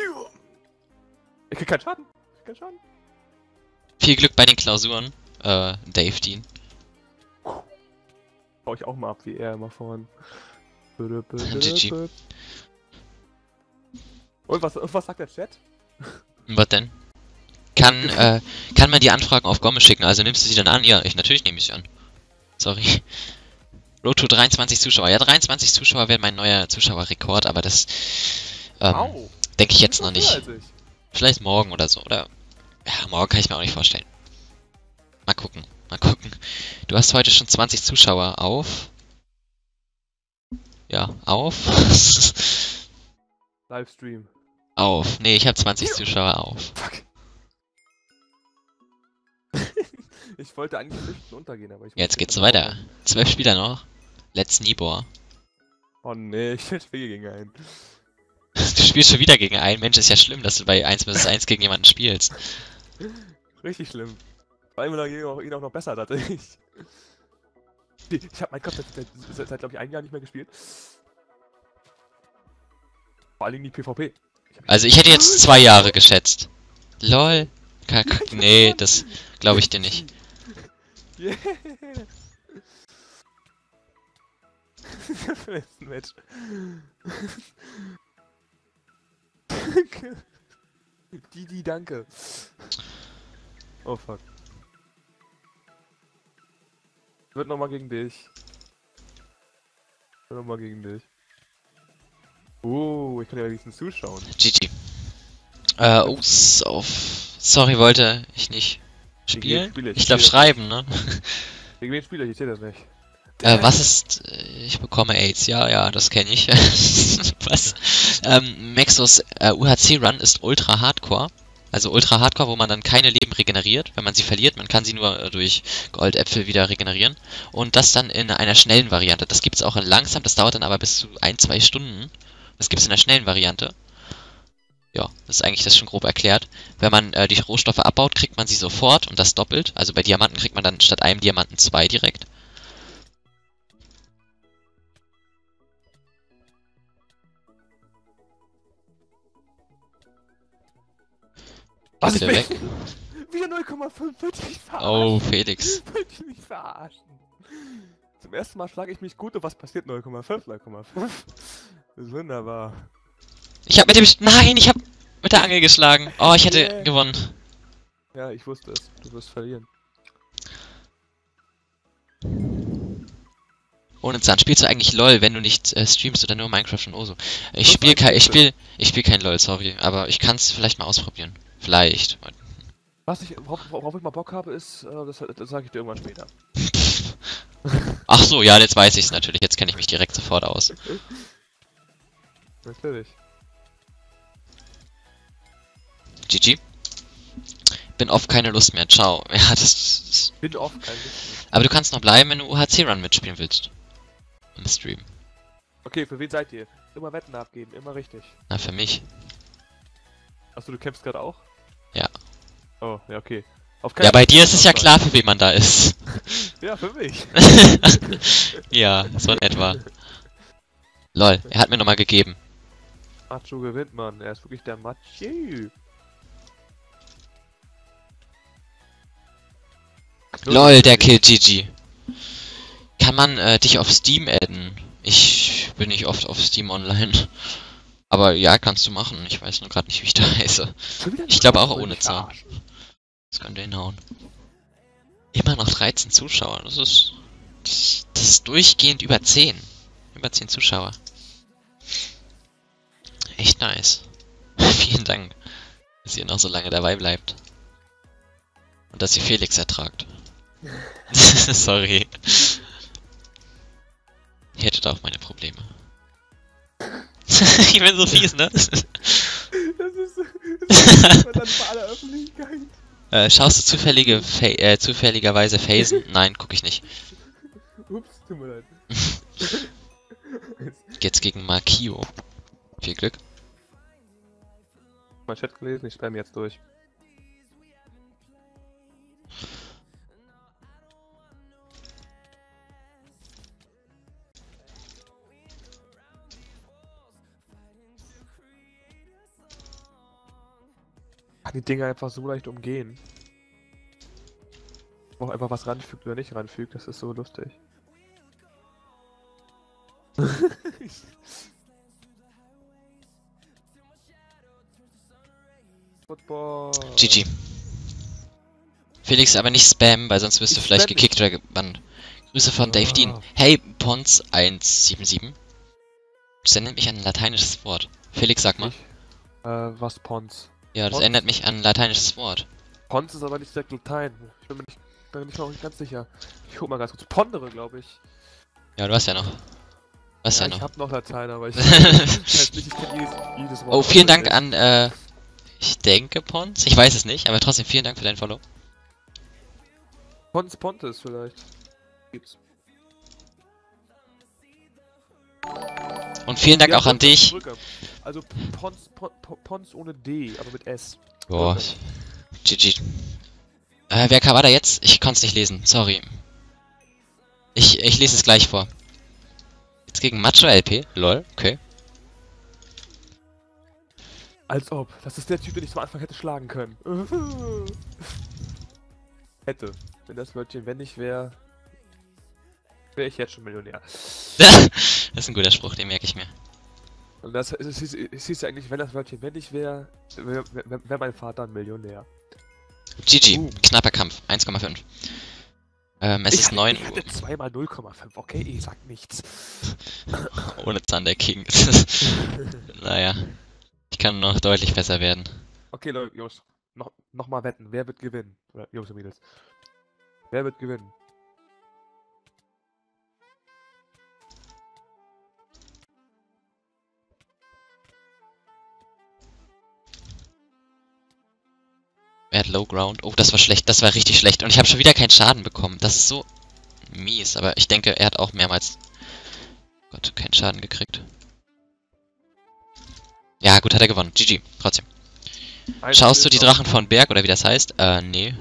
S1: krieg keinen Schaden. Ich krieg keinen Schaden.
S2: Viel Glück bei den Klausuren, äh, Dave Dean.
S1: Schau ich auch mal ab, wie er immer voran.
S2: GG.
S1: Und was, was sagt der Chat?
S2: Was denn? Kann, äh, kann man die Anfragen auf Gomme schicken, also nimmst du sie dann an? Ja, ich natürlich nehme ich sie an. Sorry. Road to 23 Zuschauer. Ja, 23 Zuschauer wäre mein neuer Zuschauerrekord, aber das ähm,
S1: Au!
S2: denke ich jetzt noch nicht. Vielleicht morgen oder so, oder? Ja, morgen kann ich mir auch nicht vorstellen. Mal gucken, mal gucken. Du hast heute schon 20 Zuschauer auf. Ja, auf.
S1: Livestream.
S2: auf. Nee, ich habe 20 Zuschauer auf.
S1: Fuck. ich wollte eigentlich untergehen, aber ich.
S2: Jetzt geht's
S1: dann
S2: weiter. Zwölf Spieler noch. Let's Nibor.
S1: Oh nee, ich spiele gegen einen.
S2: Du spielst schon wieder gegen einen. Mensch, ist ja schlimm, dass du bei 1 vs 1 gegen jemanden spielst.
S1: Richtig schlimm. Vor allem, weil er ihn auch, ihn auch noch besser hat als ich. Ich hab Minecraft seit, seit, seit, glaube ich, einem Jahr nicht mehr gespielt. Vor allem die PvP. Ich
S2: Also ich hätte jetzt zwei Jahre geschätzt. Lol. Kack. Nee, das glaube ich dir nicht.
S1: Yeah. Letzten Match. Danke. Didi, danke. Oh fuck. Wird nochmal gegen dich. Wird nochmal gegen dich. Oh, ich kann ja wenigstens zuschauen.
S2: GG. Äh, oh, auf. Sorry, wollte ich nicht spielen.
S1: spiele ich?
S2: Ich glaube
S1: Ich
S2: schreiben, ne?
S1: Gegen wen spiele ich? Ich sehe das nicht.
S2: Äh, was ist. äh, Ich bekomme AIDS. Ja, ja, das kenne ich. was? Ähm, Maxos äh, UHC Run ist ultra hardcore. Also ultra hardcore, wo man dann keine Leben regeneriert, wenn man sie verliert. Man kann sie nur äh, durch Goldäpfel wieder regenerieren. Und das dann in einer schnellen Variante. Das gibt es auch in langsam, das dauert dann aber bis zu ein, zwei Stunden. Das gibt es in der schnellen Variante. Ja, das ist eigentlich das schon grob erklärt. Wenn man äh, die Rohstoffe abbaut, kriegt man sie sofort und das doppelt. Also bei Diamanten kriegt man dann statt einem Diamanten zwei direkt.
S1: Was,
S2: der
S1: bin... Wieder 0,5, wollte ich mich verarschen?
S2: Oh, Felix.
S1: Wollte ich mich verarschen? Zum ersten Mal schlage ich mich gut und was passiert? 0,5, 0,5. Das ist wunderbar.
S2: Ich hab mit dem... Nein, ich hab mit der Angel geschlagen. Oh, ich hätte
S1: Yeah.
S2: gewonnen.
S1: Ja, ich wusste es. Du wirst verlieren.
S2: Ohne Zahn. Spielst du eigentlich LOL, wenn du nicht äh, streamst oder nur Minecraft und Oso? Ich spiele
S1: ist
S2: kein, ich spiel, ich spiel kein LOL, sorry. Aber ich kann es vielleicht mal ausprobieren. Vielleicht.
S1: Was ich, worauf, worauf ich mal Bock habe, ist, äh, das, das sage ich dir irgendwann später.
S2: Ach so, ja, jetzt weiß ich es natürlich. Jetzt kenne ich mich direkt sofort aus.
S1: Natürlich.
S2: GG. Bin auf keine Lust mehr. Ciao. Ja, das, das
S1: Bin oft kein Wissen.
S2: Aber du kannst noch bleiben, wenn du UHC-Run mitspielen willst. Im Stream.
S1: Okay, für wen seid ihr? Immer Wetten abgeben, immer richtig.
S2: Na, für mich.
S1: Achso, du kämpfst gerade auch?
S2: Ja.
S1: Oh, ja, okay. Auf
S2: Ja, bei dir ist es ja klar, für wen man da ist.
S1: Ja, für mich.
S2: ja, so in etwa. Lol, er hat mir nochmal gegeben.
S1: Macho gewinnt, Mann. Er ist wirklich der Macho.
S2: Lol, der Kill GG. Kann kann man äh, dich auf Steam adden. Ich bin nicht oft auf Steam online. Aber ja, kannst du machen. Ich weiß nur gerade nicht, wie ich da heiße. Ich glaube auch ohne Zahn. Das könnte hinhauen. Immer noch 13 Zuschauer. Das ist. Das, das ist durchgehend über 10. Über 10 Zuschauer. Echt nice. Vielen Dank, dass ihr noch so lange dabei bleibt. Und dass ihr Felix ertragt. Sorry. Ihr hättet auch meine Probleme. ich bin so fies, ne?
S1: Das ist, das ist dann vor aller Öffentlichkeit.
S2: äh, schaust du zufällige Fa äh, zufälligerweise Phasen? Nein, guck ich nicht.
S1: Ups, tut mir leid.
S2: Geht's gegen Markio. Viel Glück.
S1: Mein Chat gelesen, ich spam jetzt durch. Kann die Dinger einfach so leicht umgehen. Auch einfach was ranfügt oder nicht ranfügt, das ist so lustig. Football.
S2: GG. Felix, aber nicht spammen, weil sonst wirst du
S1: Ich
S2: vielleicht
S1: spam
S2: gekickt oder gebannt. Grüße von Dave
S1: Ah.
S2: Dean. Hey, Pons177. Das erinnert mich ein lateinisches Wort. Felix, sag mal.
S1: Ich, äh, was Pons?
S2: Ja, das
S1: Pons?
S2: erinnert mich an ein lateinisches Wort.
S1: Pons ist aber nicht direkt Latein. Ich bin mir nicht, bin mir nicht, ganz sicher. Ich guck mal ganz kurz. Pondere, glaube ich.
S2: Ja, du hast ja noch. Was ja,
S1: ich
S2: noch?
S1: hab noch Latein, aber ich weiß nicht, ich kenn jedes, jedes Wort.
S2: Oh, vielen Dank an, äh, ich denke Pons. Ich weiß es nicht, aber trotzdem vielen Dank für dein Follow.
S1: Pons Pontes vielleicht. Gibt's.
S2: Und vielen Dank
S1: Ja,
S2: auch an dich.
S1: Brücke. Also Pons, Pon, Pon- Pons ohne D, aber mit S.
S2: Boah. GG. Äh, wer war da jetzt? Ich konnte es nicht lesen, sorry. Ich, ich lese es gleich vor. Jetzt gegen Macho LP? Lol, okay.
S1: Als ob. Das ist der Typ, den ich zum Anfang hätte schlagen können. hätte. Wenn das Wörtchen wenn nicht wäre, wäre ich jetzt schon Millionär.
S2: das ist ein guter Spruch, den merke ich mir.
S1: Und das es hieß, es hieß ja eigentlich, wenn das Wörtchen wenn nicht wäre, wäre wär, wär mein Vater ein Millionär.
S2: GG,
S1: Uh.
S2: knapper Kampf, 1,5. Ähm, es
S1: ich
S2: ist
S1: hatte-
S2: 9
S1: Ich
S2: Uhr.
S1: hatte zweimal 0,5. Okay, ich sag nichts.
S2: Ohne Thunder King. naja. Ich kann noch deutlich besser werden.
S1: Okay, Leute, Jungs. Noch, noch mal wetten. Wer wird gewinnen? Oder Jungs und Mädels. Wer wird gewinnen?
S2: Hat Low Ground. Oh, das war schlecht. Das war richtig schlecht. Und ich habe schon wieder keinen Schaden bekommen. Das ist so mies. Aber ich denke, er hat auch mehrmals... Gott, keinen Schaden gekriegt. Ja, gut, hat er gewonnen. GG. Trotzdem.
S1: Eins
S2: Schaust du die Drachen von Berg oder wie das heißt? Äh, nee.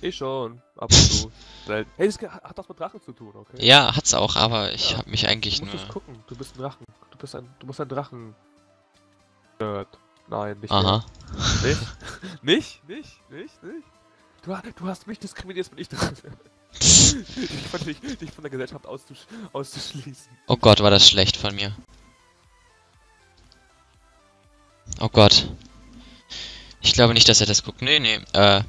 S1: Ich schon. Ab und zu. Hey, das hat was mit Drachen zu tun, okay?
S2: Ja, hat's auch, aber ich
S1: Ja.
S2: habe mich eigentlich
S1: Du musst
S2: nur...
S1: es gucken. Du bist ein Drachen. Du bist ein, du musst ein Drachen. Nerd. Nein, nicht
S2: Aha.
S1: der. Nicht? nicht? Nicht? Nicht? Nicht? Du, du hast mich diskriminiert, bin ich dran. ich fand dich, dich von der Gesellschaft auszusch auszuschließen.
S2: Oh Gott, war das schlecht von mir. Oh Gott. Ich glaube nicht, dass er das guckt. Nee, nee. Äh,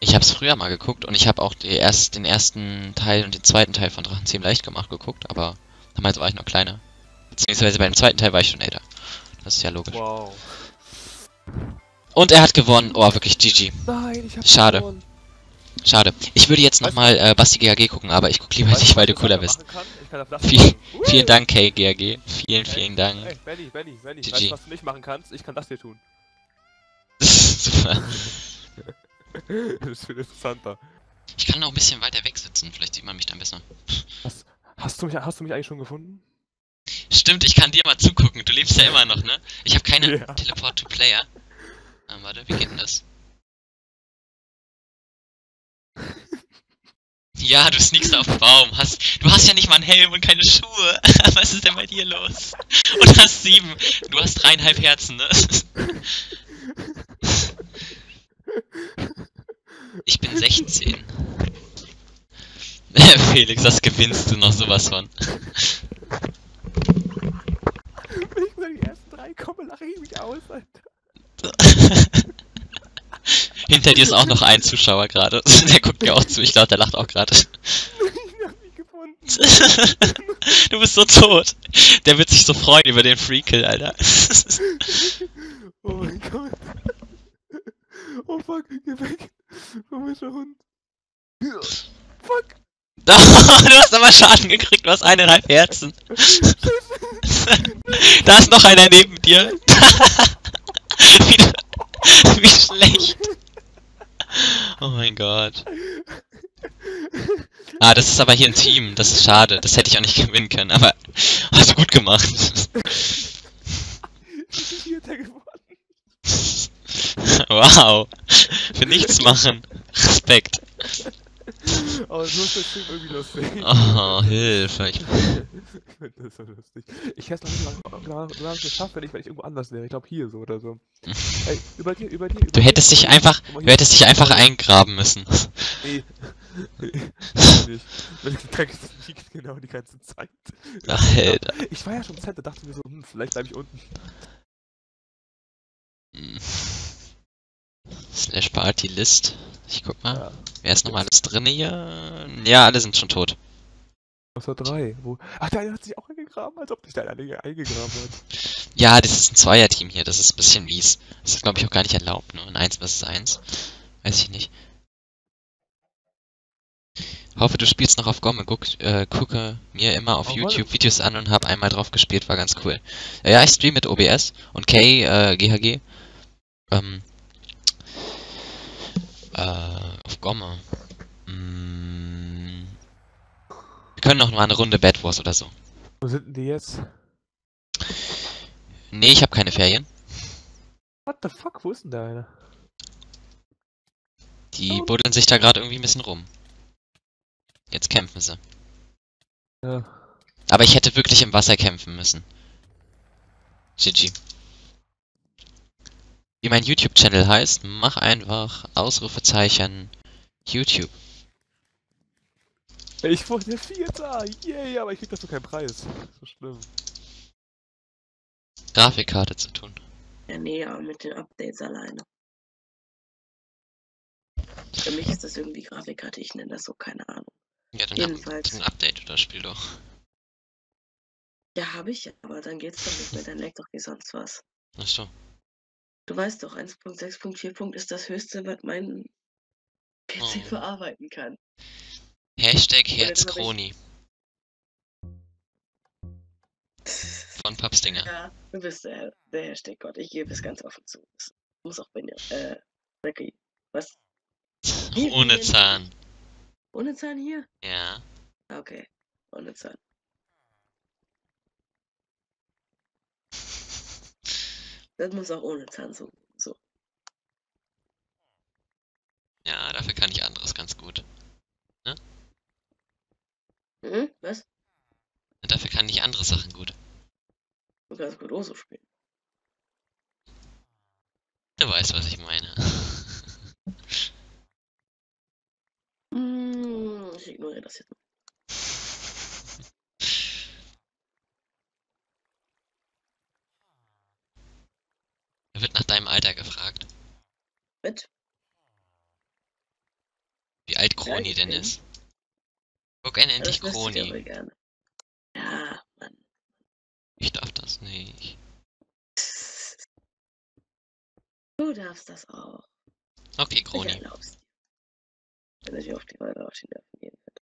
S2: ich habe es früher mal geguckt und ich habe auch erst, den ersten Teil und den zweiten Teil von Drachen ziemlich leicht gemacht geguckt, aber damals war ich noch kleiner. Beziehungsweise beim zweiten Teil war ich schon älter. Das ist ja logisch.
S1: Wow.
S2: Und er hat gewonnen. Oh, wirklich GG.
S1: Nein, ich hab
S2: Schade.
S1: verloren.
S2: Schade. Ich würde jetzt nochmal äh, Basti GAG gucken, aber ich guck lieber
S1: Weißt
S2: nicht, weil du cooler bist. Viel-. Vielen Dank, KGAG. Vielen, vielen Dank.
S1: Ey, Benny, Benny, Benny,
S2: GG.
S1: weißt du, was du nicht machen kannst? Ich kann das dir tun.
S2: Super.
S1: das ist viel interessanter.
S2: Ich kann noch ein bisschen weiter weg sitzen, vielleicht sieht man mich dann besser.
S1: Hast du mich, hast du mich eigentlich schon gefunden?
S2: Stimmt, ich kann dir mal zugucken. Du lebst ja immer noch, ne? Ich habe keine
S1: Ja.
S2: Teleport to Player. Ähm, warte, wie geht denn das? Ja, du sneakst auf den Baum. Hast, du hast ja nicht mal einen Helm und keine Schuhe. Was ist denn bei dir los? Und hast sieben. Du hast dreieinhalb Herzen, ne? Ich bin 16. Felix, das gewinnst du noch sowas von.
S1: Wenn ich mal die ersten drei komme, lache ich mich aus, Alter.
S2: Hinter dir ist auch noch ein Zuschauer gerade. Der guckt mir auch zu. Ich glaube, der lacht auch gerade. Du bist so tot. Der wird sich so freuen über den Freakill, Alter.
S1: Oh mein Gott. Oh fuck, geh weg. Der Hund? Fuck.
S2: du hast aber Schaden gekriegt, du hast eineinhalb Herzen. da ist noch einer neben dir. wie, schlecht. Oh mein Gott. Ah, das ist aber hier ein Team. Das ist schade. Das hätte ich auch nicht gewinnen können, aber hast du gut gemacht.
S1: Ich bin Vierter geworden.
S2: Wow. Für nichts machen. Respekt.
S1: Aber so ist der Stream irgendwie lustig.
S2: Oh, Hilfe. Ich,
S1: finde das so lustig. Ich hätte es noch nicht lange geschafft, wenn ich, wenn ich irgendwo anders wäre. Ich glaube hier so oder so. Ey, über dir, über dir. Über
S2: du hättest dich einfach, du hättest dich einfach eingraben müssen.
S1: Nee. nee. nicht. Ich liegt genau die ganze Zeit.
S2: Alter.
S1: Ich war ja schon Center, dachte mir so, hm, vielleicht bleibe ich unten.
S2: Hm. Slash Party List. Ich guck mal.
S1: Ja.
S2: Wer ist noch alles drin hier? Ja, alle sind schon tot.
S1: Außer drei. Wo? Ach, der eine hat sich auch eingegraben, als ob sich der eine eingegraben hat.
S2: Ja, das ist ein Zweierteam hier. Das ist ein bisschen mies. Das ist, glaube ich, auch gar nicht erlaubt. Nur ein 1 vs 1. Weiß ich nicht. Hoffe, du spielst noch auf Gomme. Guck, äh, gucke mir immer auf
S1: Oh,
S2: YouTube Videos an und habe einmal drauf gespielt. War ganz cool. Äh, ja, ich stream mit OBS und Kay, äh, GHG. Ähm, äh, auf Gomme. Mm, wir können noch mal eine Runde Bad Wars oder so.
S1: Wo sind denn die jetzt?
S2: Nee, ich habe keine Ferien.
S1: What the fuck, wo ist denn der eine?
S2: Die buddeln sich da gerade irgendwie ein bisschen rum. Jetzt kämpfen sie.
S1: Ja.
S2: Aber ich hätte wirklich im Wasser kämpfen müssen. GG. Wie mein YouTube-Channel heißt, mach einfach Ausrufezeichen YouTube.
S1: Ich wurde Vierter! Yay, aber ich krieg dafür keinen Preis. So schlimm.
S2: Grafikkarte zu tun.
S5: Ja, nee, aber mit den Updates alleine. Für mich ist das irgendwie Grafikkarte, ich nenne das so, keine Ahnung.
S2: Ja, dann
S5: Jedenfalls.
S2: Ein Update oder Spiel doch.
S5: Ja, habe ich, aber dann geht's doch nicht mehr, dann leckt doch wie sonst was.
S2: Achso.
S5: Du weißt doch, 1.6.4. ist das höchste, was mein PC
S2: Oh.
S5: verarbeiten kann.
S2: Hashtag Herzkroni von Papstinger.
S5: Ja, du bist der, der Hashtag Gott, ich gebe es ganz offen zu. Das muss auch bei dir. Äh, Becky, was?
S2: Ohne Zahn.
S5: Ohne Zahn hier?
S2: Ja.
S5: Ah, Okay, ohne Zahn. Das muss auch ohne Zahn so. so.
S2: Ja, dafür kann ich anderes ganz gut.
S5: Mhm, was?
S2: Dafür kann ich andere Sachen gut.
S5: Du kannst gut Oso spielen.
S2: Du weißt, was ich meine.
S5: Mm, ich ignoriere das jetzt.
S2: Da wird nach deinem Alter gefragt.
S5: Mit?
S2: Wie alt Kroni
S5: ich
S2: denn
S5: bin.
S2: ist. Guck ein
S5: Ja,
S2: endlich Kroni.
S5: Ja, Mann.
S2: Ich darf das nicht.
S5: Du darfst das auch.
S2: Okay,
S5: Ich
S2: Kroni.
S5: erlaub's dir. Wenn ich auf die Weile auf die Nerven gehen wird.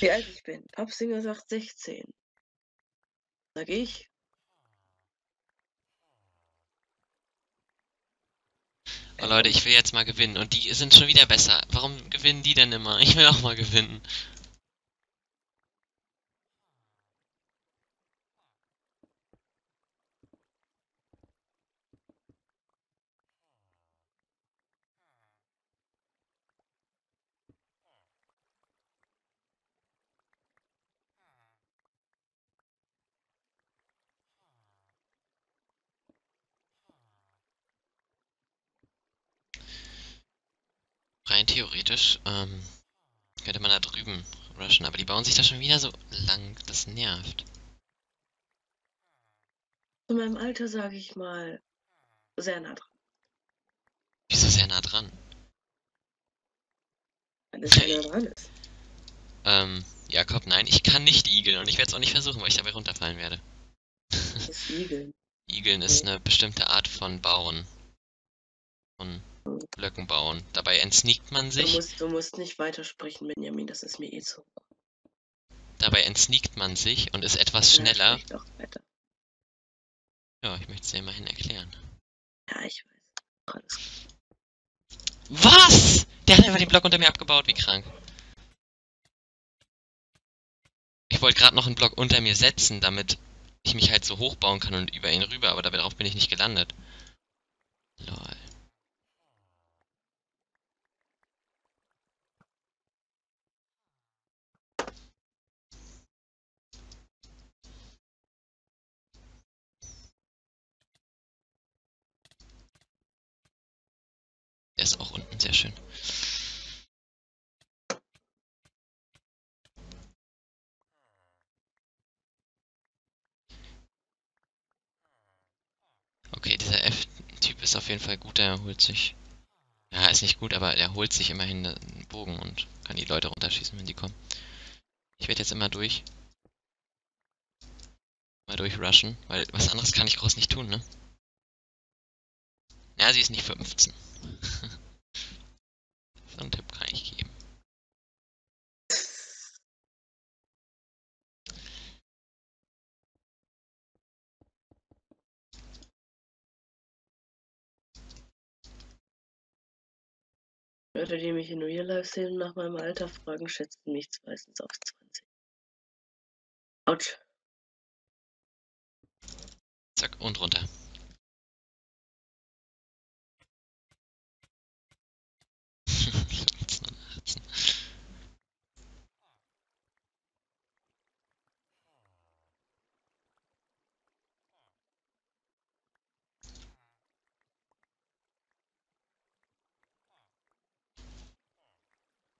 S5: Wie alt ich bin? Popsinger sagt 16. Sag ich.
S2: Oh Leute, ich will jetzt mal gewinnen. Und die sind schon wieder besser. Warum gewinnen die denn immer? Ich will auch mal gewinnen. Rein theoretisch, ähm, Könnte man da drüben rushen, aber die bauen sich da schon wieder so lang. Das nervt.
S5: Zu meinem Alter sage ich mal sehr nah dran.
S2: Wieso sehr nah dran?
S5: Wenn es sehr nah dran ist.
S2: Ähm, Jakob, nein, ich kann nicht igeln und ich werde es auch nicht versuchen, weil ich dabei runterfallen werde.
S5: Das ist Igeln.
S2: Igeln ist eine bestimmte Art von Bauen. Von Blöcken bauen. Dabei entsneakt man
S5: Du
S2: sich.
S5: musst, du musst nicht weitersprechen, Benjamin, das ist mir eh zu.
S2: Dabei entsneakt man sich und ist etwas schneller.
S5: doch weiter.
S2: Ja, ich möchte es dir immerhin erklären.
S5: Ja, ich weiß. Alles.
S2: Was? Der hat einfach den Block unter mir abgebaut, wie krank. Ich wollte gerade noch einen Block unter mir setzen, damit ich mich halt so hochbauen kann und über ihn rüber, aber darauf bin ich nicht gelandet. Lol. Der ist auch unten sehr schön. Okay, dieser F-Typ ist auf jeden Fall gut, der holt sich. Ja, ist nicht gut, aber er holt sich immerhin einen Bogen und kann die Leute runterschießen, wenn die kommen. Ich werde jetzt immer durch. Mal durchrushen, weil was anderes kann ich groß nicht tun, ne? Ja, sie ist nicht 15. so einen Tipp kann ich geben.
S5: Leute, die mich in Real Life sehen nach meinem Alter fragen, schätzen mich meistens auf 20. Autsch.
S2: Zack, und runter.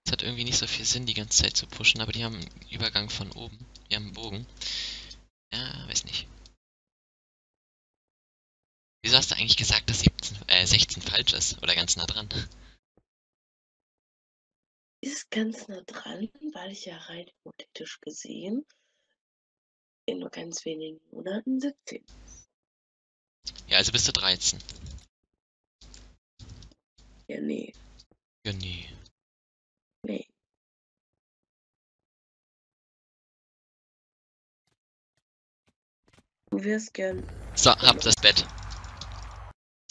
S2: Es hat irgendwie nicht so viel Sinn, die ganze Zeit zu pushen, aber die haben einen Übergang von oben. Die haben einen Bogen. Ja, weiß nicht. Wieso hast du eigentlich gesagt, dass 17, äh, 16 falsch ist? Oder ganz nah dran?
S5: Ist ganz nah dran, weil ich ja rein hypothetisch gesehen in nur ganz wenigen Monaten 17.
S2: Ja, also bist du 13.
S5: Ja, nee,
S2: Ja, nee.
S5: Nee. Du wärst gern.
S2: So, hab das Bett.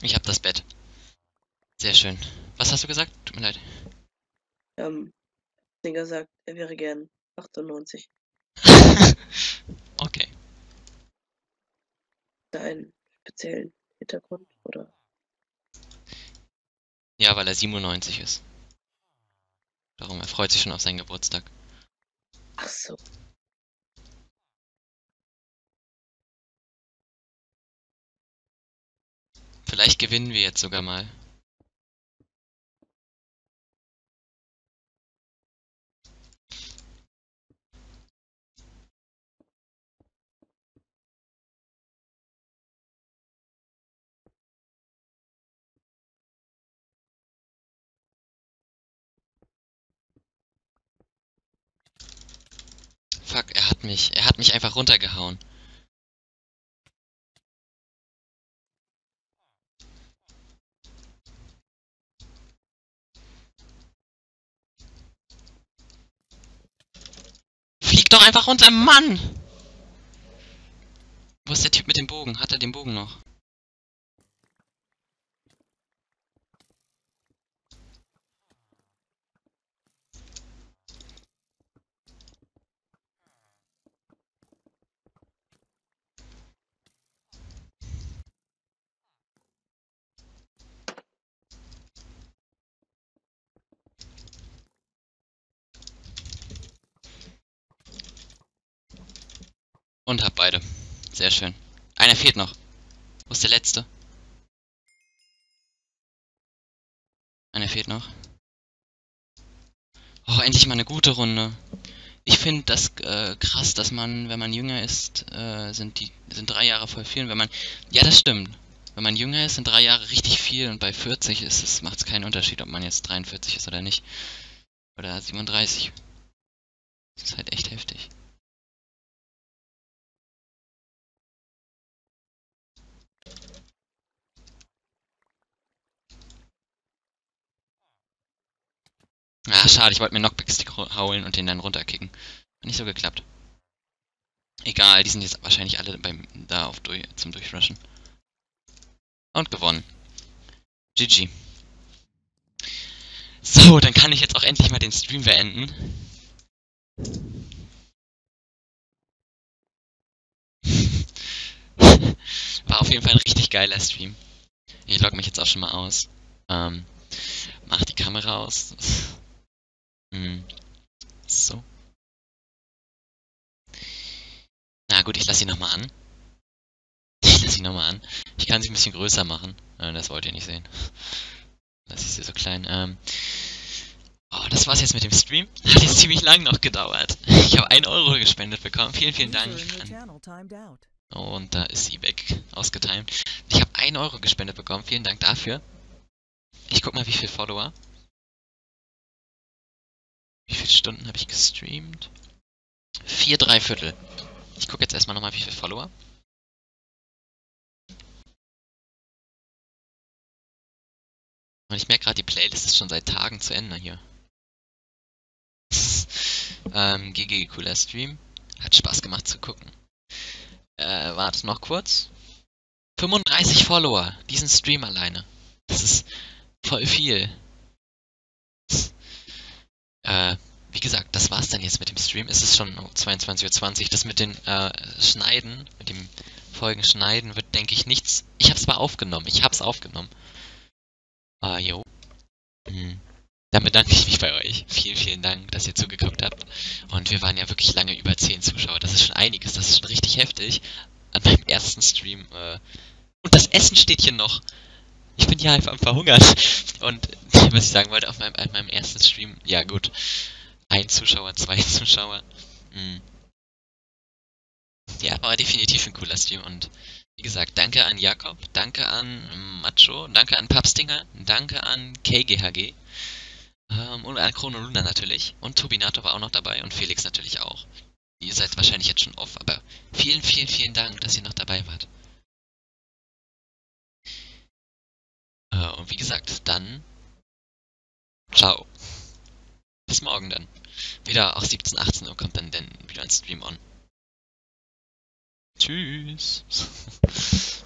S2: Ich hab das Bett. Sehr schön. Was hast du gesagt? Tut mir leid.
S5: Ähm, Singer sagt, er wäre gern 98.
S2: okay.
S5: Einen speziellen Hintergrund oder?
S2: Ja, weil er 97 ist. Darum, er freut sich schon auf seinen Geburtstag.
S5: Ach so.
S2: Vielleicht gewinnen wir jetzt sogar mal. Mich, er hat mich einfach runtergehauen. Flieg doch einfach runter, Mann! Wo ist der Typ mit dem Bogen? Hat er den Bogen noch? Und hab beide. Sehr schön. Einer fehlt noch. Wo ist der letzte? Einer fehlt noch. Oh, endlich mal eine gute Runde. Ich finde das äh, krass, dass man, wenn man jünger ist, äh, sind die sind drei Jahre voll viel. Und wenn man, ja, das stimmt. Wenn man jünger ist, sind drei Jahre richtig viel und bei 40 ist es macht es keinen Unterschied, ob man jetzt 43 ist oder nicht oder 37. Das ist halt echt heftig. Ah, schade, ich wollte mir Knockback-Stick holen und den dann runterkicken. Hat nicht so geklappt. Egal, die sind jetzt wahrscheinlich alle beim da auf durch, zum Durchrushen. Und gewonnen. GG. So, dann kann ich jetzt auch endlich mal den Stream beenden. War auf jeden Fall ein richtig geiler Stream. Ich logge mich jetzt auch schon mal aus. Ähm, mach die Kamera aus. hm. So. Na gut, ich lasse sie nochmal an. Ich lasse sie nochmal an. Ich kann sie ein bisschen größer machen. Äh, das wollt ihr nicht sehen. Das ist hier so klein. Ähm, oh, das war's jetzt mit dem Stream. Hat jetzt ziemlich lang noch gedauert. Ich habe 1 Euro gespendet bekommen. Vielen, vielen Dank. An und da ist sie weg. Ausgetimt. Ich habe 1 Euro gespendet bekommen. Vielen Dank dafür. Ich guck mal, wie viele Follower. Wie viele Stunden habe ich gestreamt? Vier, drei Viertel. Ich gucke jetzt erstmal nochmal, wie viele Follower. Und ich merke gerade, die Playlist ist schon seit Tagen zu Ende hier. ähm, GG, cooler Stream. Hat Spaß gemacht zu gucken. Äh, warte noch kurz. 35 Follower, diesen Stream alleine. Das ist voll viel. Äh, wie gesagt, das war's dann jetzt mit dem Stream. Es ist schon 22.20 Uhr. Das mit den äh, Schneiden, mit dem Folgen schneiden wird, denke ich, nichts. Ich habe es zwar aufgenommen. Ich habe es aufgenommen. Ah, jo. Mhm. Dann bedanke ich mich bei euch. Vielen, vielen Dank, dass ihr zugeguckt habt. Und wir waren ja wirklich lange über 10 Zuschauer. Das ist schon einiges. Das ist schon richtig heftig. An meinem ersten Stream. Äh und das Essen steht hier noch. Ich bin hier einfach am Verhungern. Und was ich sagen wollte, auf meinem, an meinem ersten Stream, ja gut. Ein Zuschauer, zwei Zuschauer. Mhm. Ja, war definitiv ein cooler Stream und wie gesagt, danke an Jakob, danke an Macho, danke an Papstinger, danke an KGHG ähm, und an Chrono Luna natürlich. Und Tobinato war auch noch dabei und Felix natürlich auch. Ihr seid wahrscheinlich jetzt schon off, aber vielen, vielen, vielen Dank, dass ihr noch dabei wart. Äh, und wie gesagt, dann ciao. Bis morgen dann. Wieder auch 17, 18 Uhr kommt dann, dann wieder ein Stream on. Tschüss.